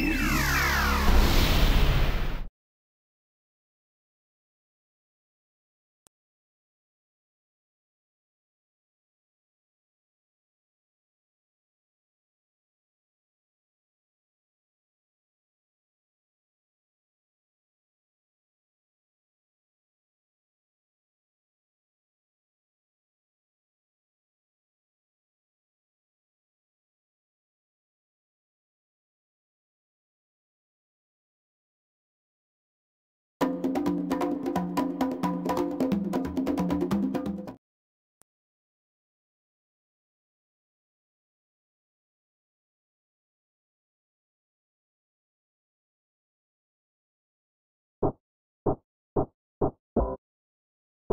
Yeah.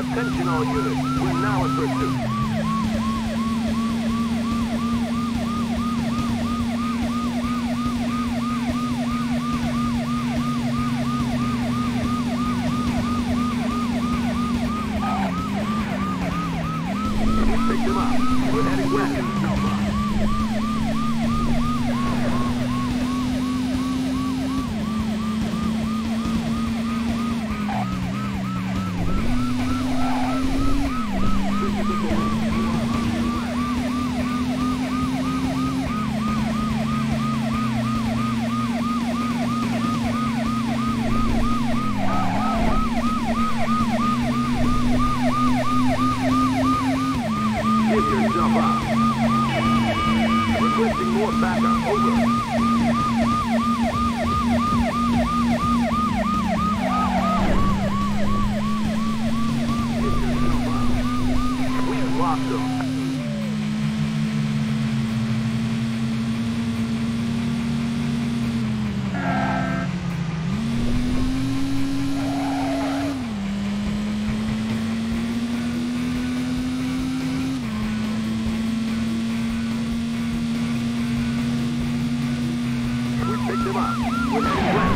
Attention all units. We're now in pursuit. Give yourself up. Requesting more backup. Over. Give yourself up. We've lost them. Come on.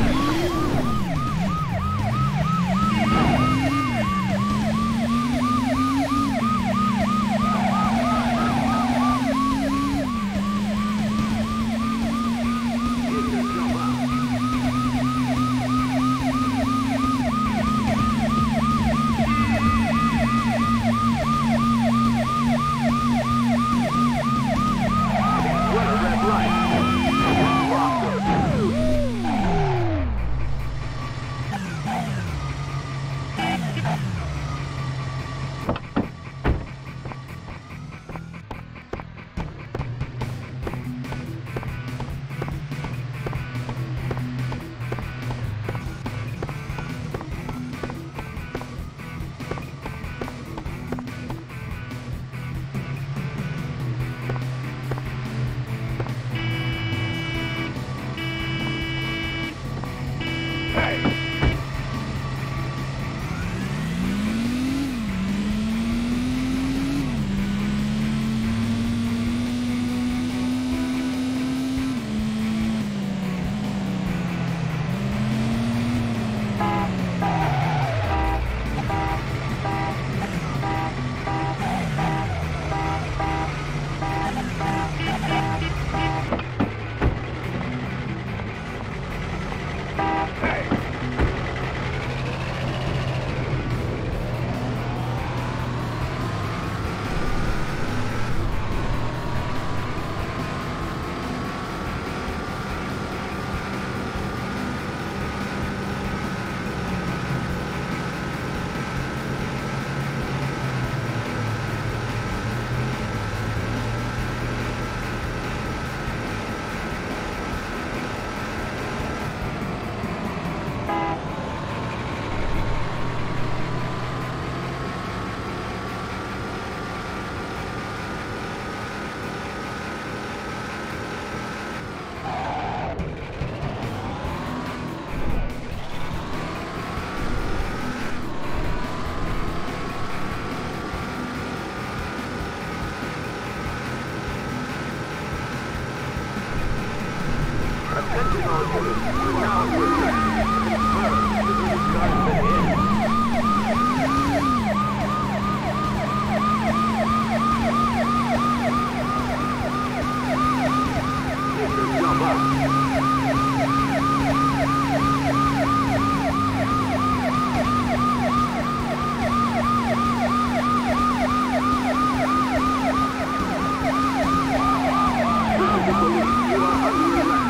Thank you.